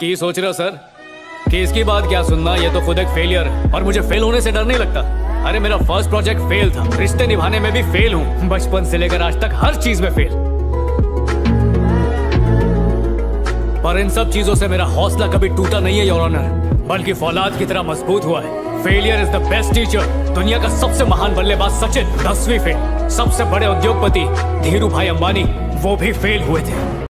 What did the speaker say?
की सोच रहे हो, सर? कि इसकी बात क्या सुनना? ये तो खुद एक फेलियर है और मुझे फेल होने से डर नहीं लगता। अरे, मेरा फ़र्स्ट प्रोजेक्ट फेल था। रिश्ते निभाने में भी फेल हूँ। बचपन से लेकर आज तक हर चीज़ में फेल पर इन सब चीज़ों से मेरा हौसला कभी टूटा नहीं है योर ऑनर बल्कि फौलाद की तरह मज़बूत हुआ है। Failure is the best teacher दुनिया का सबसे महान बल्लेबाज सचिन, दसवीं फेल सबसे बड़े उद्योगपति धीरू भाई अंबानी, वो भी फेल हुए थे।